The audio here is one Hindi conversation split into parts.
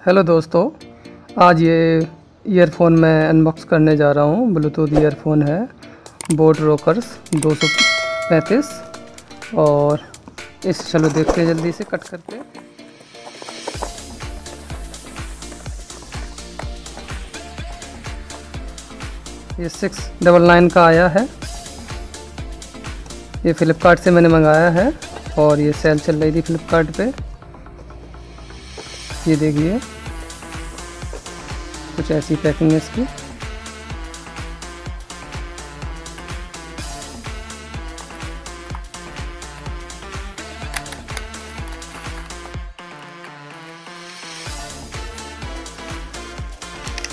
हेलो दोस्तों, आज ये ईयरफोन मैं अनबॉक्स करने जा रहा हूँ। ब्लूटूथ ईयरफोन है बोट रोकर्स दो सौ पैंतीस और इस, चलो देखते हैं जल्दी से कट करके ये सिक्स डबल नाइन का आया है। ये फ़्लिपकार्ट से मैंने मंगाया है और ये सेल चल रही थी फ़्लिपकार्ट पे। ये देखिए। कुछ ऐसी पैकिंग है इसकी।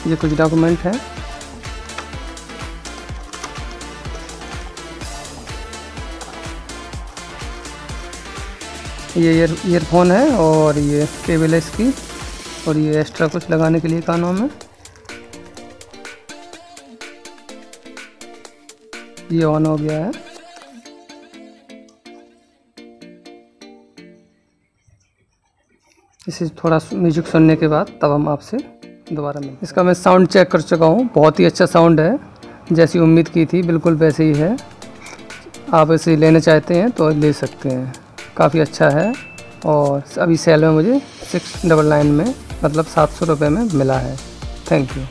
ये कुछ डॉक्यूमेंट है। ये ईयर ईयरफोन है और ये केबल है इसकी और ये एक्स्ट्रा कुछ लगाने के लिए कानों में। ये ऑन हो गया है। इसे थोड़ा म्यूज़िक सुनने के बाद तब हम आपसे दोबारा मिल इसका मैं साउंड चेक कर चुका हूँ। बहुत ही अच्छा साउंड है। जैसी उम्मीद की थी, बिल्कुल वैसे ही है। आप इसे लेना चाहते हैं तो ले सकते हैं। काफ़ी अच्छा है और अभी सेल में मुझे सिक्स डबल नाइन में मतलब सात सौ रुपये में मिला है। Thank you